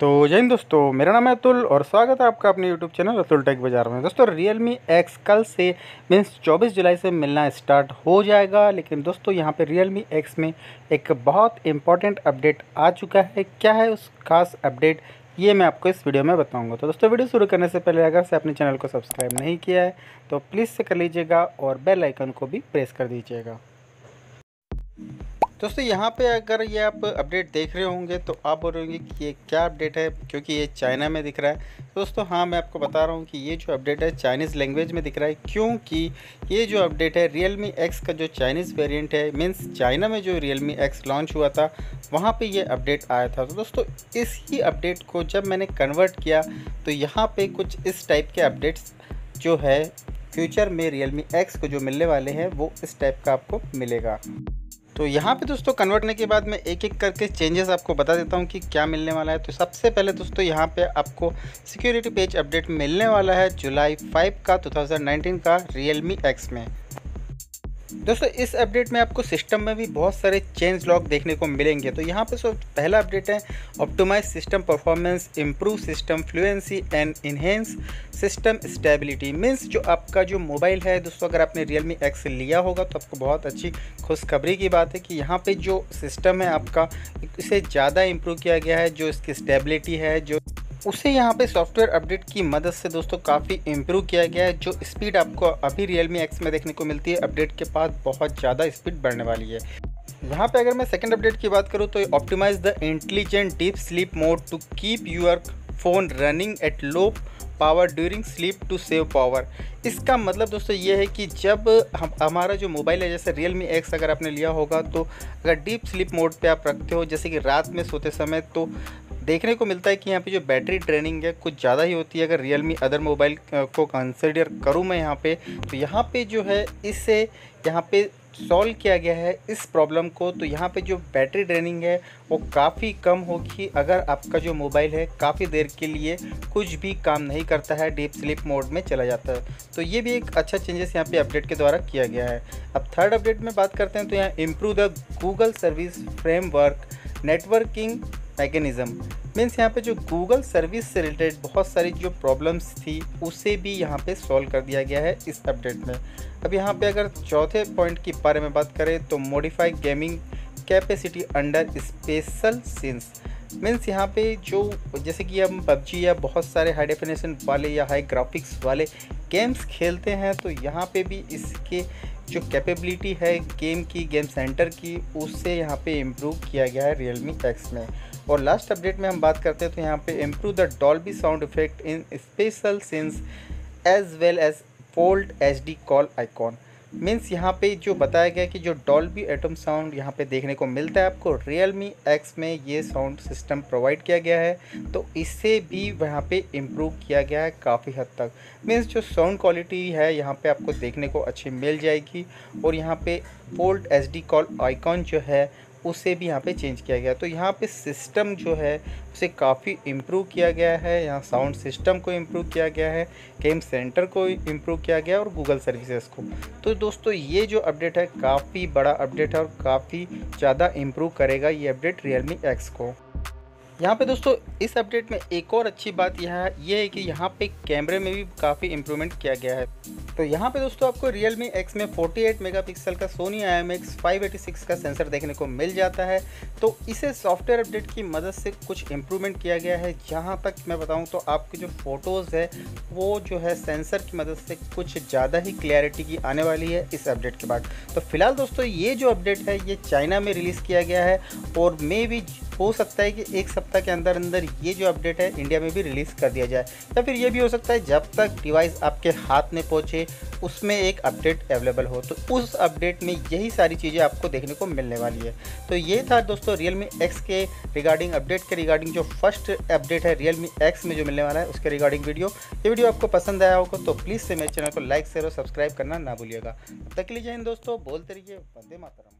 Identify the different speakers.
Speaker 1: तो जय हिंद दोस्तों, मेरा नाम है अतुल और स्वागत है आपका अपने यूट्यूब चैनल अतुल टेक बाज़ार में। दोस्तों मी एक्स कल से, मीन्स 24 जुलाई से मिलना स्टार्ट हो जाएगा, लेकिन दोस्तों, यहाँ पे मी एक्स में एक बहुत इंपॉर्टेंट अपडेट आ चुका है। क्या है उस खास अपडेट ये मैं आपको इस वीडियो में बताऊँगा। तो दोस्तों वीडियो शुरू करने से पहले, अगर से अपने चैनल को सब्सक्राइब नहीं किया है तो प्लीज़ से कर लीजिएगा और बेल आइकन को भी प्रेस कर दीजिएगा। दोस्तों, यहाँ पे अगर ये आप अपडेट देख रहे होंगे तो आप बोल रहे होंगे कि ये क्या अपडेट है? क्योंकि ये चाइना में दिख रहा है। दोस्तों हाँ मैं आपको बता रहा हूँ कि ये जो अपडेट है चाइनीज़ लैंग्वेज में दिख रहा है। क्योंकि ये जो अपडेट है रियल मी एक्स का जो चाइनीज़ वेरिएंट है मीन्स चाइना में जो रियल मी एक्स लॉन्च हुआ था, वहाँ पर ये अपडेट आया था। तो दोस्तों, इस ही अपडेट को जब मैंने कन्वर्ट किया तो यहाँ पर कुछ इस टाइप के अपडेट्स जो है फ्यूचर में रियल मी एक्स को जो मिलने वाले हैं, वो इस टाइप का आपको मिलेगा। तो यहाँ पे दोस्तों कन्वर्ट करने के बाद मैं एक एक करके चेंजेस आपको बता देता हूँ कि क्या मिलने वाला है। तो सबसे पहले दोस्तों यहाँ पे आपको सिक्योरिटी पेज अपडेट मिलने वाला है जुलाई 5 का 2019 का रियल मी एक्स में। दोस्तों, इस अपडेट में आपको सिस्टम में भी बहुत सारे चेंज लॉक देखने को मिलेंगे। तो यहाँ पे सो पहला अपडेट है optimize system performance improve system fluency and enhance system stability means जो आपका जो मोबाइल है, दोस्तों, अगर आपने रियल मी एक्स लिया होगा तो आपको बहुत अच्छी खुशखबरी की बात है कि यहाँ पर जो सिस्टम है आपका, इसे ज़्यादा इम्प्रूव किया गया है, जो इसकी स्टेबिलिटी है, जो उसे यहाँ पे सॉफ्टवेयर अपडेट की मदद से दोस्तों काफ़ी इम्प्रूव किया गया है, जो स्पीड आपको अभी रियल मी एक्स में देखने को मिलती है। अपडेट के बाद बहुत ज़्यादा स्पीड बढ़ने वाली है। यहाँ पे अगर मैं सेकंड अपडेट की बात करूँ तो optimize the intelligent deep sleep mode to keep your phone running at low power during sleep to save power इसका मतलब दोस्तों ये है कि जब हम, हमारा जो मोबाइल है, जैसे रियल मी एक्स अगर आपने लिया होगा तो अगर डीप स्लीप मोड पे आप रखते हो, जैसे कि रात में सोते समय तो देखने को मिलता है कि यहाँ पे जो बैटरी ट्रेनिंग है कुछ ज़्यादा ही होती है। अगर रियल मी अदर मोबाइल को कंसिडर करूँ मैं यहाँ पे तो यहाँ पे जो है इससे यहाँ पे सॉल्व किया गया है इस प्रॉब्लम को। तो यहाँ पे जो बैटरी ड्रेनिंग है, वो काफ़ी कम होगी। अगर आपका जो मोबाइल है, काफ़ी देर के लिए कुछ भी काम नहीं करता है डीप स्लीप मोड में चला जाता है। तो ये भी एक अच्छा चेंजेस यहाँ पे अपडेट के द्वारा किया गया है। अब थर्ड अपडेट में बात करते हैं तो यहाँ improve the Google service framework networking mechanism means यहाँ पे जो गूगल सर्विस से रिलेटेड बहुत सारी जो प्रॉब्लम्स थी, उसे भी यहाँ पे सॉल्व कर दिया गया है इस अपडेट में। अब यहाँ पे अगर चौथे पॉइंट के बारे में बात करें तो modify gaming capacity under special scenes means यहाँ पे जो, जैसे कि हम पबजी या बहुत सारे हाई डेफिनेशन वाले या हाई ग्राफिक्स वाले गेम्स खेलते हैं तो यहाँ पे भी इसके जो कैपेबिलिटी है गेम की गेम सेंटर की, उससे यहाँ पे इम्प्रूव किया गया है रियल मी एक्स में। और लास्ट अपडेट में हम बात करते हैं तो यहाँ पे improve the Dolby sound effect in special scenes as well as fold H D call icon means यहाँ पे जो बताया गया कि जो डॉल्बी एटम साउंड यहाँ पे देखने को मिलता है आपको रियल मी एक्स में ये साउंड सिस्टम प्रोवाइड किया गया है तो इससे भी वहाँ पे इम्प्रूव किया गया है काफ़ी हद तक। मीन्स जो साउंड क्वालिटी है, यहाँ पे आपको देखने को अच्छी मिल जाएगी, और यहाँ पे फोल्ड एच कॉल आइकॉन जो है उसे भी यहाँ पे चेंज किया गया। तो यहाँ पे सिस्टम जो है, उसे काफ़ी इम्प्रूव किया गया है। यहाँ साउंड सिस्टम को इम्प्रूव किया गया है गेम सेंटर को इम्प्रूव किया गया और गूगल सर्विसेज़ को। तो दोस्तों, ये जो अपडेट है, काफ़ी बड़ा अपडेट है और काफ़ी ज़्यादा इम्प्रूव करेगा ये अपडेट रियलमी एक्स को। यहाँ पे दोस्तों, इस अपडेट में एक और अच्छी बात यह है, ये है कि यहाँ पे कैमरे में भी काफ़ी इम्प्रूवमेंट किया गया है। तो यहाँ पे दोस्तों, आपको Realme X में 48 मेगापिक्सल का सोनी आई Sony IMX 586 का सेंसर देखने को मिल जाता है। तो इसे सॉफ्टवेयर अपडेट की मदद से कुछ इम्प्रूवमेंट किया गया है। जहाँ तक मैं बताऊँ तो आपकी जो फ़ोटोज़ है, वो जो है सेंसर की मदद से कुछ ज़्यादा ही क्लैरिटी की आने वाली है इस अपडेट के बाद। तो फ़िलहाल दोस्तों, ये जो अपडेट है, ये चाइना में रिलीज़ किया गया है और मे भी हो सकता है कि एक सप्ताह के अंदर अंदर ये जो अपडेट है, इंडिया में भी रिलीज़ कर दिया जाए। या फिर ये भी हो सकता है, जब तक डिवाइस आपके हाथ में पहुँचे, उसमें एक अपडेट अवेलेबल हो तो उस अपडेट में यही सारी चीज़ें आपको देखने को मिलने वाली है। तो ये था दोस्तों रियल मी एक्स के रिगार्डिंग अपडेट के रिगार्डिंग जो फ़र्स्ट अपडेट है रियल मी एक्स में जो मिलने वाला है, उसके रिगार्डिंग वीडियो ये वीडियो आपको पसंद आया होगा तो प्लीज़ से मेरे चैनल को लाइक शेयर और सब्सक्राइब करना ना भूलिएगा। तब तक दोस्तों, बोलते रहिए, वंदे मातरम।